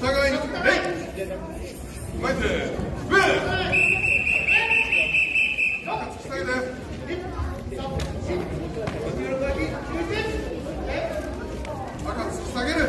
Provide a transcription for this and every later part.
互いに。礼マイク赤突きる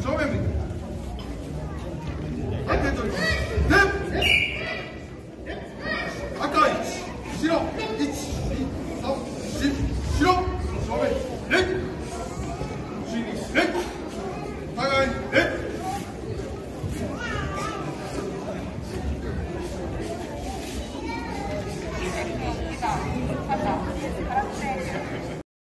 正面に。